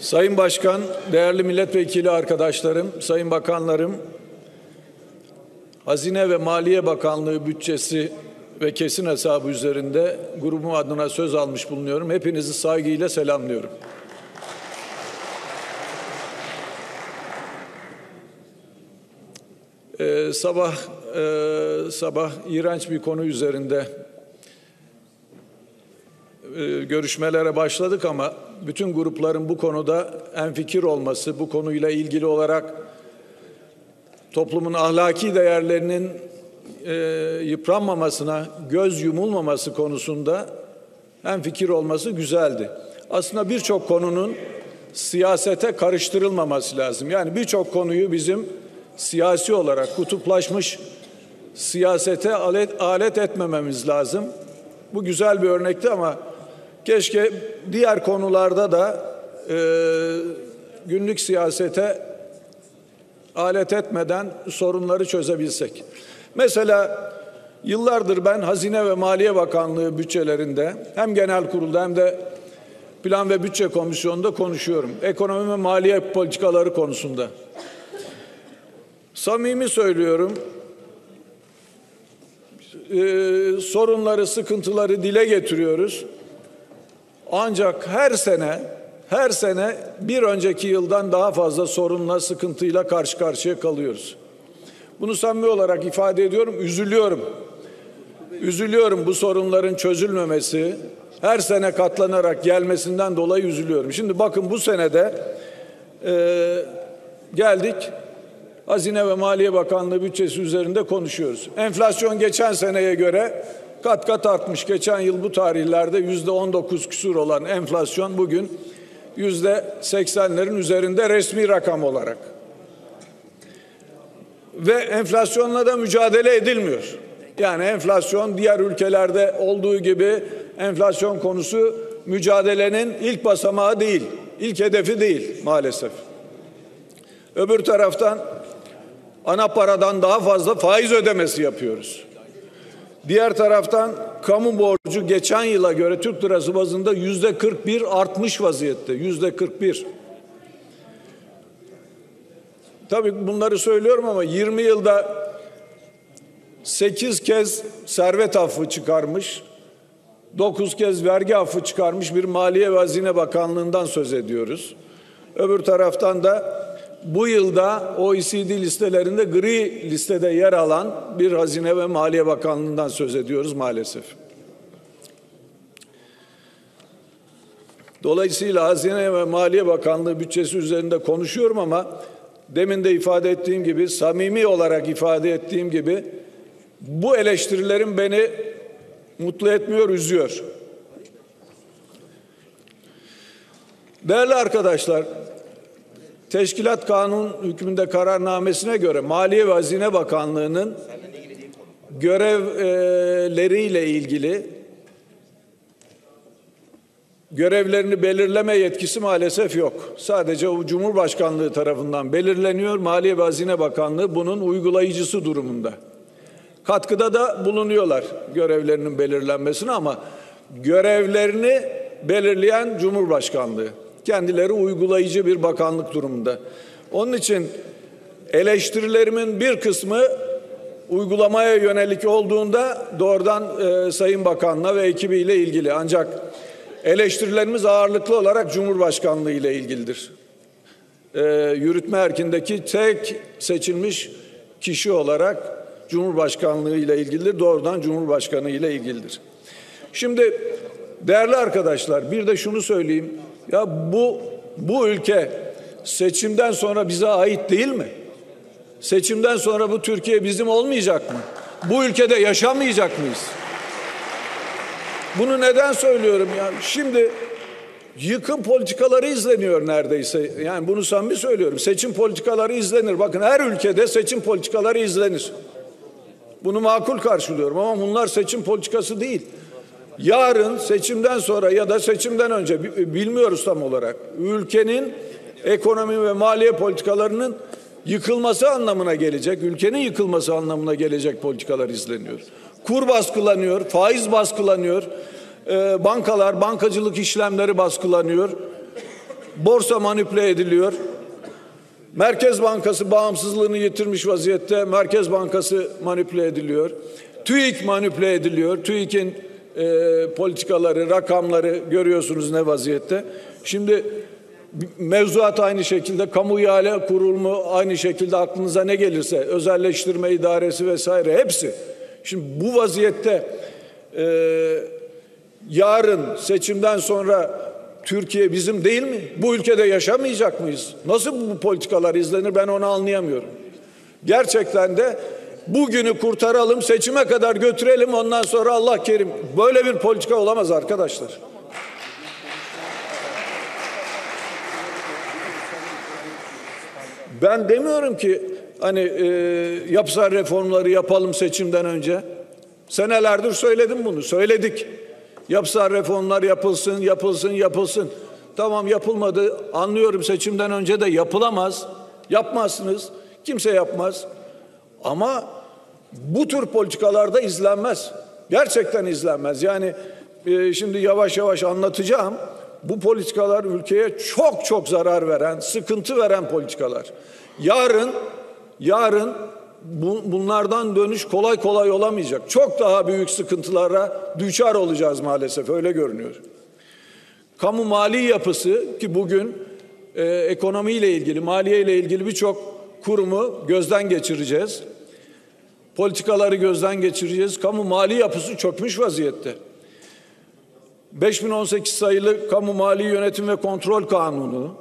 Sayın Başkan, değerli milletvekili arkadaşlarım, sayın bakanlarım, Hazine ve Maliye Bakanlığı bütçesi ve kesin hesabı üzerinde grubum adına söz almış bulunuyorum. Hepinizi saygıyla selamlıyorum. Ee, sabah e, sabah iğrenç bir konu üzerinde e, görüşmelere başladık ama bütün grupların bu konuda en fikir olması, bu konuyla ilgili olarak toplumun ahlaki değerlerinin e, yıpranmamasına, göz yumulmaması konusunda en fikir olması güzeldi. Aslında birçok konunun siyasete karıştırılmaması lazım. Yani birçok konuyu bizim siyasi olarak kutuplaşmış siyasete alet, alet etmememiz lazım. Bu güzel bir örnekti ama keşke diğer konularda da e, günlük siyasete alet etmeden sorunları çözebilsek. Mesela yıllardır ben Hazine ve Maliye Bakanlığı bütçelerinde hem genel kurulda hem de Plan ve Bütçe Komisyonu'nda konuşuyorum. Ekonomi ve maliye politikaları konusunda. Samimi söylüyorum. Ee, sorunları, sıkıntıları dile getiriyoruz. Ancak her sene her sene bir önceki yıldan daha fazla sorunla, sıkıntıyla karşı karşıya kalıyoruz. Bunu samimi olarak ifade ediyorum, üzülüyorum. Üzülüyorum bu sorunların çözülmemesi, her sene katlanarak gelmesinden dolayı üzülüyorum. Şimdi bakın bu senede e, geldik Hazine ve Maliye Bakanlığı bütçesi üzerinde konuşuyoruz. Enflasyon geçen seneye göre kat kat artmış. Geçen yıl bu tarihlerde yüzde on dokuz küsur olan enflasyon bugün yüzde seksenlerin üzerinde resmi rakam olarak. Ve enflasyonla da mücadele edilmiyor. Yani enflasyon diğer ülkelerde olduğu gibi enflasyon konusu mücadelenin ilk basamağı değil, ilk hedefi değil maalesef. Öbür taraftan ana paradan daha fazla faiz ödemesi yapıyoruz. Diğer taraftan kamu borcu geçen yıla göre Türk lirası bazında yüzde 41 artmış vaziyette. Yüzde 41. Tabii bunları söylüyorum ama 20 yılda 8 kez servet affı çıkarmış, 9 kez vergi affı çıkarmış bir Maliye ve Hazine Bakanlığı'ndan söz ediyoruz. Öbür taraftan da bu yılda OECD listelerinde gri listede yer alan bir Hazine ve Maliye Bakanlığı'ndan söz ediyoruz maalesef. Dolayısıyla Hazine ve Maliye Bakanlığı bütçesi üzerinde konuşuyorum ama demin de ifade ettiğim gibi samimi olarak ifade ettiğim gibi bu eleştirilerin beni mutlu etmiyor, üzüyor. Değerli arkadaşlar, Teşkilat Kanun hükmünde kararnamesine göre Maliye ve Hazine Bakanlığı'nın görevleriyle ilgili görevlerini belirleme yetkisi maalesef yok. Sadece o Cumhurbaşkanlığı tarafından belirleniyor. Maliye ve Hazine Bakanlığı bunun uygulayıcısı durumunda. Katkıda da bulunuyorlar görevlerinin belirlenmesine ama görevlerini belirleyen Cumhurbaşkanlığı kendileri uygulayıcı bir bakanlık durumunda. Onun için eleştirilerimin bir kısmı uygulamaya yönelik olduğunda doğrudan e, Sayın Bakan'la ve ekibiyle ilgili. Ancak eleştirilerimiz ağırlıklı olarak Cumhurbaşkanlığı ile ilgilidir. E, yürütme erkindeki tek seçilmiş kişi olarak Cumhurbaşkanlığı ile ilgilidir. Doğrudan Cumhurbaşkanı ile ilgilidir. Şimdi değerli arkadaşlar bir de şunu söyleyeyim. Ya bu bu ülke seçimden sonra bize ait değil mi? Seçimden sonra bu Türkiye bizim olmayacak mı? Bu ülkede yaşamayacak mıyız? Bunu neden söylüyorum ya? Şimdi yıkım politikaları izleniyor neredeyse. Yani bunu samimi söylüyorum. Seçim politikaları izlenir. Bakın her ülkede seçim politikaları izlenir. Bunu makul karşılıyorum ama bunlar seçim politikası değil yarın seçimden sonra ya da seçimden önce bilmiyoruz tam olarak ülkenin ekonomi ve maliye politikalarının yıkılması anlamına gelecek, ülkenin yıkılması anlamına gelecek politikalar izleniyor. Kur baskılanıyor, faiz baskılanıyor, e, bankalar, bankacılık işlemleri baskılanıyor. Borsa manipüle ediliyor. Merkez Bankası bağımsızlığını yitirmiş vaziyette. Merkez Bankası manipüle ediliyor. TÜİK manipüle ediliyor. TÜİK'in e, politikaları, rakamları görüyorsunuz ne vaziyette. Şimdi mevzuat aynı şekilde, kamu ihale kurulumu aynı şekilde aklınıza ne gelirse, özelleştirme idaresi vesaire hepsi. Şimdi bu vaziyette e, yarın seçimden sonra Türkiye bizim değil mi? Bu ülkede yaşamayacak mıyız? Nasıl bu politikalar izlenir ben onu anlayamıyorum. Gerçekten de bugünü kurtaralım, seçime kadar götürelim ondan sonra Allah kerim. Böyle bir politika olamaz arkadaşlar. Ben demiyorum ki hani e, yapısal reformları yapalım seçimden önce. Senelerdir söyledim bunu. Söyledik. Yapısal reformlar yapılsın, yapılsın, yapılsın. Tamam yapılmadı. Anlıyorum seçimden önce de yapılamaz. Yapmazsınız. Kimse yapmaz. Ama bu tür politikalarda izlenmez. Gerçekten izlenmez. Yani e, şimdi yavaş yavaş anlatacağım. Bu politikalar ülkeye çok çok zarar veren, sıkıntı veren politikalar. Yarın yarın bu, bunlardan dönüş kolay kolay olamayacak. Çok daha büyük sıkıntılara düçar olacağız maalesef öyle görünüyor. Kamu mali yapısı ki bugün e, ekonomiyle ilgili, maliye ile ilgili birçok kurumu gözden geçireceğiz. Politikaları gözden geçireceğiz. Kamu mali yapısı çökmüş vaziyette. 5018 sayılı Kamu Mali Yönetim ve Kontrol Kanunu,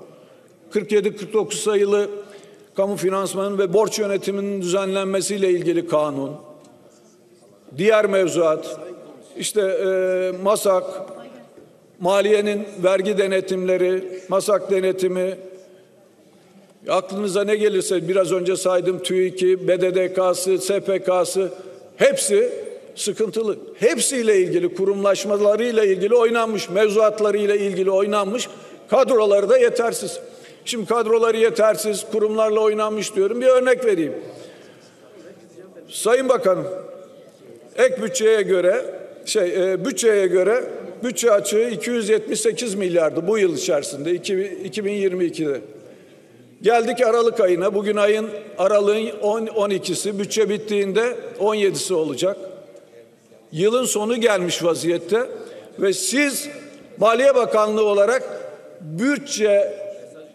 47-49 sayılı Kamu Finansmanı ve Borç Yönetiminin düzenlenmesiyle ilgili kanun, diğer mevzuat, işte e, MASAK, maliyenin vergi denetimleri, MASAK denetimi, aklınıza ne gelirse biraz önce saydım TÜİK'i, BDDK'sı, SPK'sı hepsi sıkıntılı. Hepsiyle ilgili kurumlaşmalarıyla ilgili oynanmış, mevzuatlarıyla ilgili oynanmış, kadroları da yetersiz. Şimdi kadroları yetersiz, kurumlarla oynanmış diyorum. Bir örnek vereyim. Sayın Bakanım, ek bütçeye göre, şey e, bütçeye göre bütçe açığı 278 milyardı bu yıl içerisinde 2022'de. Geldik Aralık ayına. Bugün ayın aralığın 10 12'si, bütçe bittiğinde 17'si olacak. Yılın sonu gelmiş vaziyette ve siz Maliye Bakanlığı olarak bütçe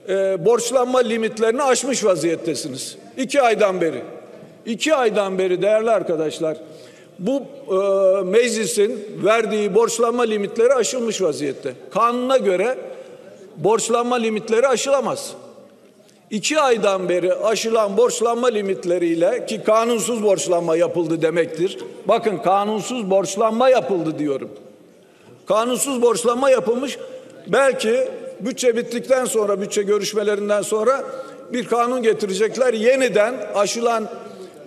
e, borçlanma limitlerini aşmış vaziyettesiniz. İki aydan beri. İki aydan beri değerli arkadaşlar bu e, meclisin verdiği borçlanma limitleri aşılmış vaziyette. Kanuna göre borçlanma limitleri aşılamaz. İki aydan beri aşılan borçlanma limitleriyle ki kanunsuz borçlanma yapıldı demektir. Bakın kanunsuz borçlanma yapıldı diyorum. Kanunsuz borçlanma yapılmış. Belki bütçe bittikten sonra bütçe görüşmelerinden sonra bir kanun getirecekler. Yeniden aşılan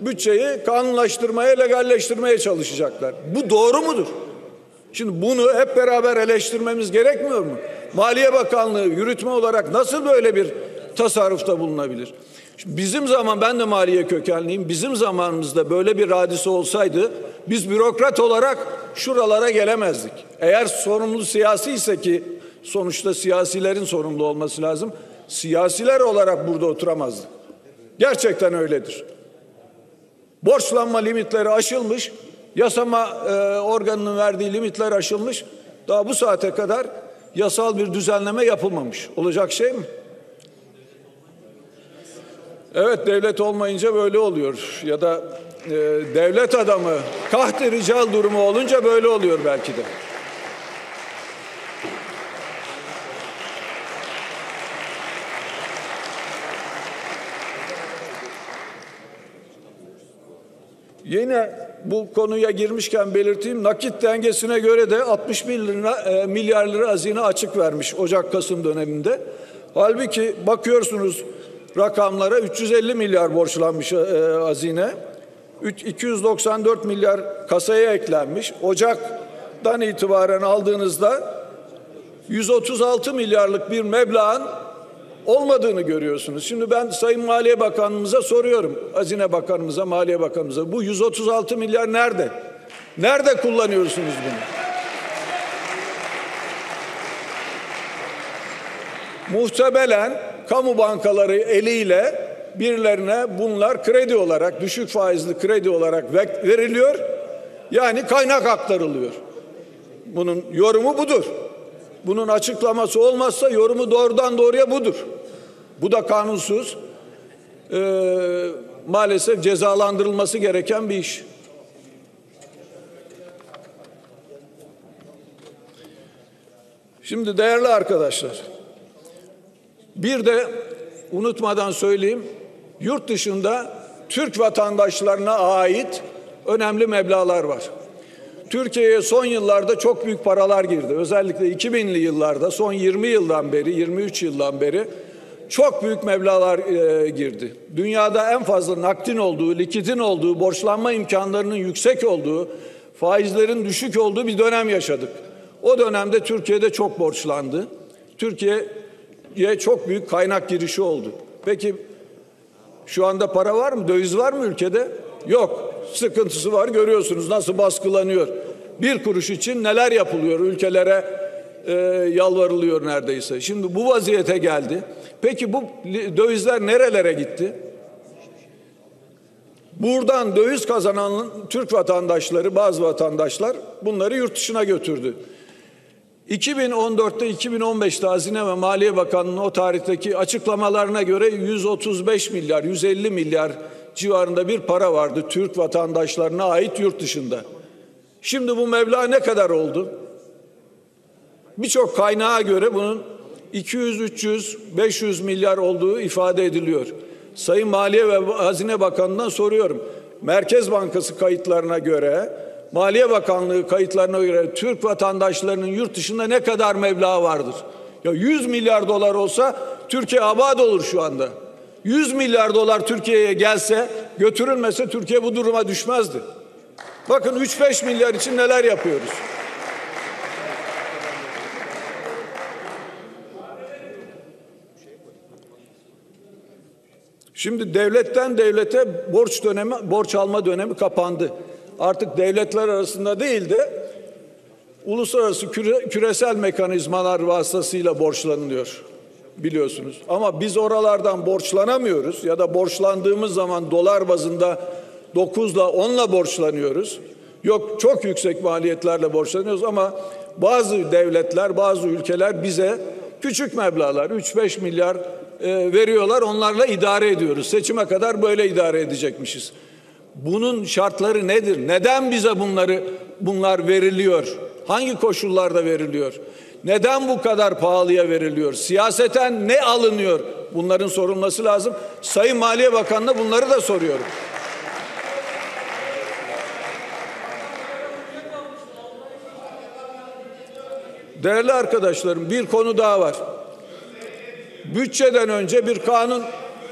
bütçeyi kanunlaştırmaya, legalleştirmeye çalışacaklar. Bu doğru mudur? Şimdi bunu hep beraber eleştirmemiz gerekmiyor mu? Maliye Bakanlığı yürütme olarak nasıl böyle bir tasarrufta bulunabilir? Bizim zaman ben de maliye kökenliyim. Bizim zamanımızda böyle bir hadise olsaydı biz bürokrat olarak şuralara gelemezdik. Eğer sorumlu siyasi ise ki sonuçta siyasilerin sorumlu olması lazım. Siyasiler olarak burada oturamazdık. Gerçekten öyledir. Borçlanma limitleri aşılmış, yasama e, organının verdiği limitler aşılmış. Daha bu saate kadar yasal bir düzenleme yapılmamış. Olacak şey mi? Evet devlet olmayınca böyle oluyor ya da e, devlet adamı kahti rical durumu olunca böyle oluyor belki de. Yine bu konuya girmişken belirteyim nakit dengesine göre de 60 milyar, e, milyar lira hazine açık vermiş Ocak-Kasım döneminde. Halbuki bakıyorsunuz rakamlara 350 milyar borçlanmış e, hazine. 294 milyar kasaya eklenmiş. Ocak'tan itibaren aldığınızda 136 milyarlık bir meblağın olmadığını görüyorsunuz. Şimdi ben Sayın Maliye Bakanımıza soruyorum. Hazine Bakanımıza, Maliye Bakanımıza. Bu 136 milyar nerede? Nerede kullanıyorsunuz bunu? Muhtemelen kamu bankaları eliyle birilerine bunlar kredi olarak, düşük faizli kredi olarak veriliyor. Yani kaynak aktarılıyor. Bunun yorumu budur. Bunun açıklaması olmazsa yorumu doğrudan doğruya budur. Bu da kanunsuz. Ee, maalesef cezalandırılması gereken bir iş. Şimdi değerli arkadaşlar, bir de unutmadan söyleyeyim, yurt dışında Türk vatandaşlarına ait önemli meblalar var. Türkiye'ye son yıllarda çok büyük paralar girdi. Özellikle 2000'li yıllarda son 20 yıldan beri, 23 yıldan beri çok büyük meblalar e, girdi. Dünyada en fazla nakdin olduğu, likidin olduğu, borçlanma imkanlarının yüksek olduğu, faizlerin düşük olduğu bir dönem yaşadık. O dönemde Türkiye'de çok borçlandı. Türkiye'ye çok büyük kaynak girişi oldu. Peki şu anda para var mı? Döviz var mı ülkede? Yok. Sıkıntısı var. Görüyorsunuz nasıl baskılanıyor. Bir kuruş için neler yapılıyor ülkelere e, yalvarılıyor neredeyse. Şimdi bu vaziyete geldi. Peki bu dövizler nerelere gitti? Buradan döviz kazanan Türk vatandaşları, bazı vatandaşlar bunları yurt dışına götürdü. 2014'te 2015'te Hazine ve Maliye Bakanı'nın o tarihteki açıklamalarına göre 135 milyar, 150 milyar civarında bir para vardı Türk vatandaşlarına ait yurt dışında. Şimdi bu meblağ ne kadar oldu? Birçok kaynağa göre bunun 200, 300, 500 milyar olduğu ifade ediliyor. Sayın Maliye ve Hazine Bakanı'ndan soruyorum. Merkez Bankası kayıtlarına göre, Maliye Bakanlığı kayıtlarına göre Türk vatandaşlarının yurt dışında ne kadar meblağ vardır? Ya 100 milyar dolar olsa Türkiye abad olur şu anda. 100 milyar dolar Türkiye'ye gelse, götürülmese Türkiye bu duruma düşmezdi. Bakın 3-5 milyar için neler yapıyoruz. Şimdi devletten devlete borç dönemi, borç alma dönemi kapandı. Artık devletler arasında değil de uluslararası küre, küresel mekanizmalar vasıtasıyla borçlanılıyor biliyorsunuz. Ama biz oralardan borçlanamıyoruz ya da borçlandığımız zaman dolar bazında 9'la 10'la borçlanıyoruz. Yok çok yüksek maliyetlerle borçlanıyoruz ama bazı devletler, bazı ülkeler bize küçük meblalar 3-5 milyar e, veriyorlar. Onlarla idare ediyoruz. Seçime kadar böyle idare edecekmişiz. Bunun şartları nedir? Neden bize bunları bunlar veriliyor? Hangi koşullarda veriliyor? Neden bu kadar pahalıya veriliyor? Siyaseten ne alınıyor? Bunların sorulması lazım. Sayın Maliye Bakanı'na bunları da soruyorum. Değerli arkadaşlarım bir konu daha var. Bütçeden önce bir kanun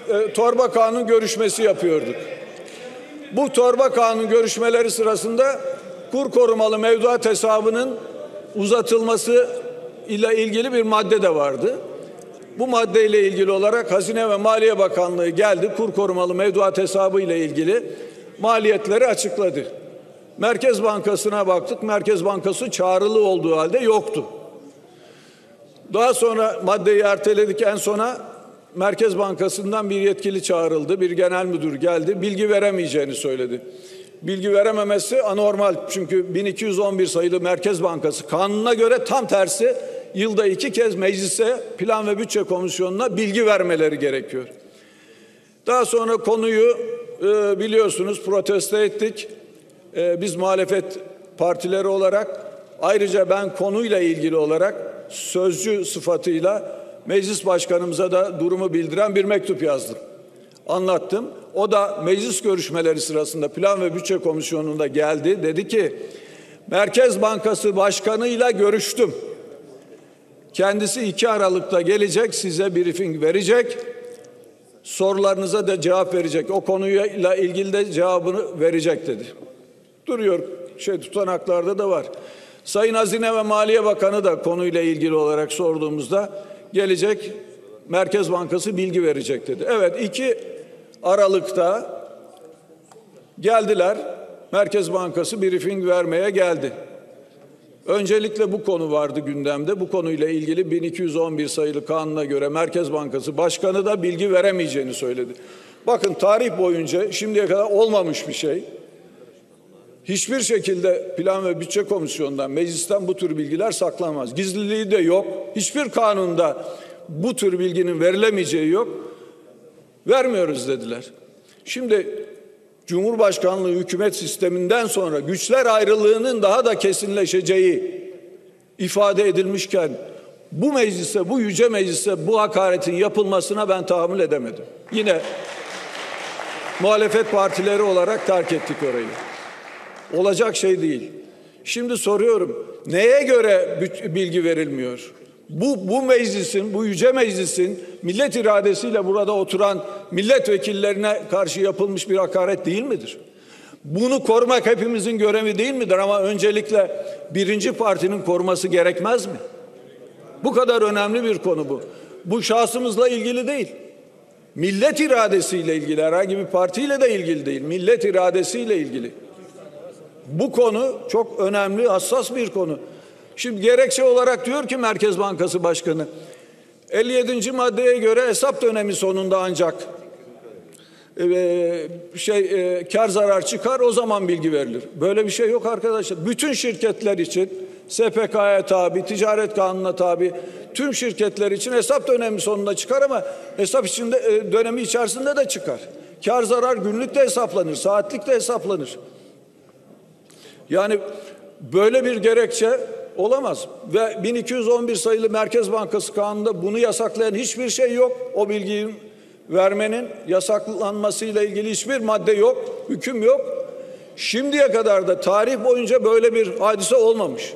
e, torba kanun görüşmesi yapıyorduk. Bu torba kanun görüşmeleri sırasında kur korumalı mevduat hesabının uzatılması ile ilgili bir madde de vardı. Bu maddeyle ilgili olarak Hazine ve Maliye Bakanlığı geldi kur korumalı mevduat hesabı ile ilgili maliyetleri açıkladı. Merkez Bankası'na baktık. Merkez Bankası çağrılı olduğu halde yoktu. Daha sonra maddeyi erteledik en sona Merkez Bankası'ndan bir yetkili çağrıldı. Bir genel müdür geldi. Bilgi veremeyeceğini söyledi. Bilgi verememesi anormal. Çünkü 1211 sayılı Merkez Bankası kanuna göre tam tersi yılda iki kez meclise plan ve bütçe komisyonuna bilgi vermeleri gerekiyor. Daha sonra konuyu e, biliyorsunuz protesto ettik. E, biz muhalefet partileri olarak ayrıca ben konuyla ilgili olarak sözcü sıfatıyla meclis başkanımıza da durumu bildiren bir mektup yazdım. Anlattım. O da meclis görüşmeleri sırasında Plan ve Bütçe Komisyonu'nda geldi. Dedi ki Merkez Bankası Başkanı'yla görüştüm. Kendisi 2 Aralık'ta gelecek size briefing verecek. Sorularınıza da cevap verecek. O konuyla ilgili de cevabını verecek dedi. Duruyor şey tutanaklarda da var. Sayın Hazine ve Maliye Bakanı da konuyla ilgili olarak sorduğumuzda gelecek Merkez Bankası bilgi verecek dedi. Evet 2 Aralık'ta geldiler Merkez Bankası briefing vermeye geldi. Öncelikle bu konu vardı gündemde. Bu konuyla ilgili 1211 sayılı kanuna göre Merkez Bankası Başkanı da bilgi veremeyeceğini söyledi. Bakın tarih boyunca şimdiye kadar olmamış bir şey. Hiçbir şekilde Plan ve Bütçe Komisyonu'ndan, meclisten bu tür bilgiler saklanmaz. Gizliliği de yok. Hiçbir kanunda bu tür bilginin verilemeyeceği yok. Vermiyoruz dediler. Şimdi Cumhurbaşkanlığı hükümet sisteminden sonra güçler ayrılığının daha da kesinleşeceği ifade edilmişken bu meclise, bu yüce meclise bu hakaretin yapılmasına ben tahammül edemedim. Yine muhalefet partileri olarak terk ettik orayı. Olacak şey değil. Şimdi soruyorum, neye göre bilgi verilmiyor? Bu, bu meclisin, bu yüce meclisin millet iradesiyle burada oturan milletvekillerine karşı yapılmış bir hakaret değil midir? Bunu korumak hepimizin görevi değil midir? Ama öncelikle birinci partinin koruması gerekmez mi? Bu kadar önemli bir konu bu. Bu şahsımızla ilgili değil. Millet iradesiyle ilgili, herhangi bir partiyle de ilgili değil. Millet iradesiyle ilgili. Bu konu çok önemli, hassas bir konu. Şimdi gerekçe olarak diyor ki Merkez Bankası Başkanı 57. maddeye göre hesap dönemi sonunda ancak e, şey e, kar zarar çıkar o zaman bilgi verilir. Böyle bir şey yok arkadaşlar. Bütün şirketler için SPK'ya tabi, ticaret kanununa tabi tüm şirketler için hesap dönemi sonunda çıkar ama hesap içinde e, dönemi içerisinde de çıkar. Kar zarar günlük de hesaplanır, saatlik de hesaplanır. Yani böyle bir gerekçe olamaz. Ve 1211 sayılı Merkez Bankası Kanunu'nda bunu yasaklayan hiçbir şey yok. O bilgiyi vermenin yasaklanmasıyla ilgili hiçbir madde yok, hüküm yok. Şimdiye kadar da tarih boyunca böyle bir hadise olmamış.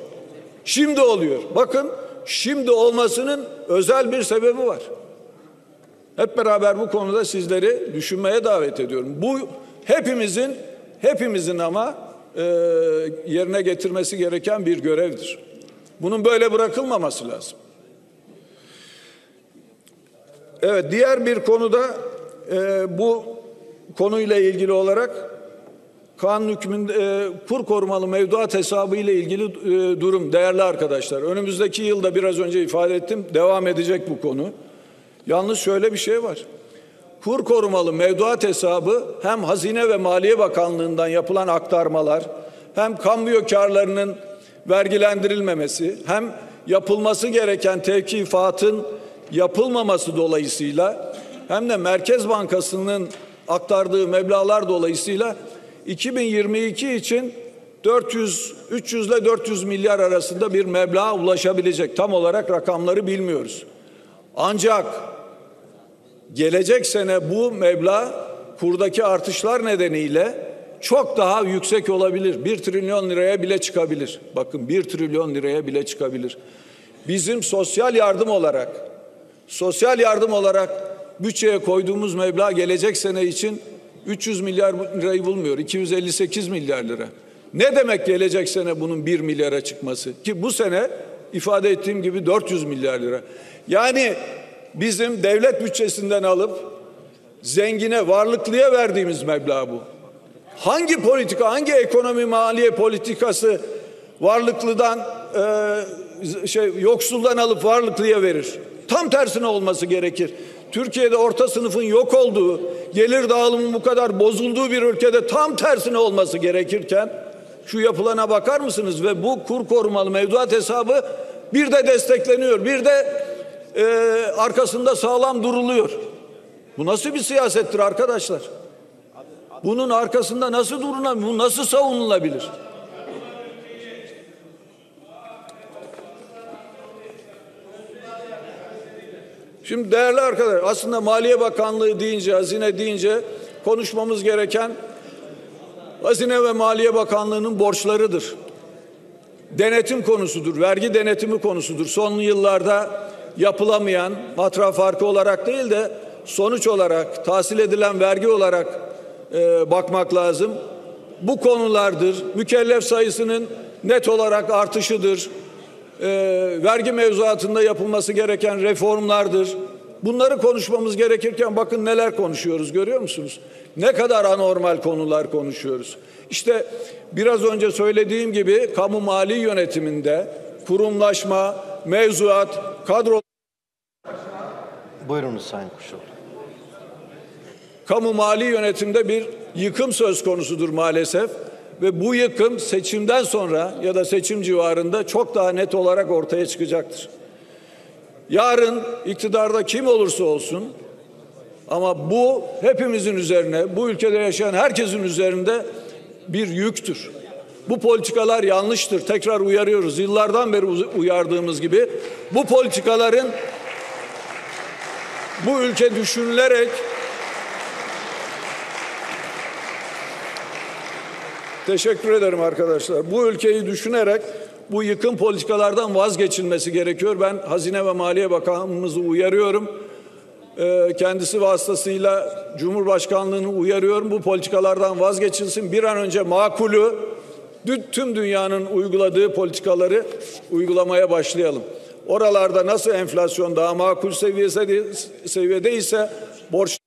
Şimdi oluyor. Bakın şimdi olmasının özel bir sebebi var. Hep beraber bu konuda sizleri düşünmeye davet ediyorum. Bu hepimizin hepimizin ama e, yerine getirmesi gereken bir görevdir. Bunun böyle bırakılmaması lazım. Evet diğer bir konuda e, bu konuyla ilgili olarak kanun hükmünde e, kur korumalı mevduat hesabı ile ilgili e, durum değerli arkadaşlar. Önümüzdeki yılda biraz önce ifade ettim devam edecek bu konu. Yalnız şöyle bir şey var. Kur korumalı mevduat hesabı hem Hazine ve Maliye Bakanlığı'ndan yapılan aktarmalar hem kambiyo karlarının vergilendirilmemesi hem yapılması gereken tevkifatın yapılmaması dolayısıyla hem de Merkez Bankası'nın aktardığı meblalar dolayısıyla 2022 için 400 300 ile 400 milyar arasında bir meblağa ulaşabilecek. Tam olarak rakamları bilmiyoruz. Ancak gelecek sene bu meblağ kurdaki artışlar nedeniyle çok daha yüksek olabilir. Bir trilyon liraya bile çıkabilir. Bakın bir trilyon liraya bile çıkabilir. Bizim sosyal yardım olarak, sosyal yardım olarak bütçeye koyduğumuz meblağ gelecek sene için 300 milyar lirayı bulmuyor. 258 milyar lira. Ne demek gelecek sene bunun 1 milyara çıkması? Ki bu sene ifade ettiğim gibi 400 milyar lira. Yani bizim devlet bütçesinden alıp zengine, varlıklıya verdiğimiz meblağ bu. Hangi politika, hangi ekonomi maliye politikası varlıklıdan e, şey yoksuldan alıp varlıklıya verir? Tam tersine olması gerekir. Türkiye'de orta sınıfın yok olduğu, gelir dağılımının bu kadar bozulduğu bir ülkede tam tersine olması gerekirken şu yapılana bakar mısınız ve bu kur korumalı mevduat hesabı bir de destekleniyor, bir de e, arkasında sağlam duruluyor. Bu nasıl bir siyasettir arkadaşlar? Bunun arkasında nasıl durulabilir? Bu nasıl savunulabilir? Şimdi değerli arkadaşlar aslında Maliye Bakanlığı deyince, hazine deyince konuşmamız gereken Hazine ve Maliye Bakanlığı'nın borçlarıdır. Denetim konusudur, vergi denetimi konusudur. Son yıllarda yapılamayan matraf farkı olarak değil de sonuç olarak tahsil edilen vergi olarak e, bakmak lazım. Bu konulardır. Mükellef sayısının net olarak artışıdır. E, vergi mevzuatında yapılması gereken reformlardır. Bunları konuşmamız gerekirken bakın neler konuşuyoruz görüyor musunuz? Ne kadar anormal konular konuşuyoruz. İşte biraz önce söylediğim gibi kamu mali yönetiminde kurumlaşma, mevzuat, kadro Buyurunuz Sayın Kuşoğlu. kamu mali yönetimde bir yıkım söz konusudur maalesef ve bu yıkım seçimden sonra ya da seçim civarında çok daha net olarak ortaya çıkacaktır. Yarın iktidarda kim olursa olsun ama bu hepimizin üzerine, bu ülkede yaşayan herkesin üzerinde bir yüktür. Bu politikalar yanlıştır. Tekrar uyarıyoruz. Yıllardan beri uyardığımız gibi bu politikaların bu ülke düşünülerek Teşekkür ederim arkadaşlar. Bu ülkeyi düşünerek bu yıkım politikalardan vazgeçilmesi gerekiyor. Ben Hazine ve Maliye Bakanımızı uyarıyorum. Ee, kendisi vasıtasıyla Cumhurbaşkanlığını uyarıyorum. Bu politikalardan vazgeçilsin. Bir an önce makulü tüm dünyanın uyguladığı politikaları uygulamaya başlayalım. Oralarda nasıl enflasyon daha makul seviyede, seviyedeyse borç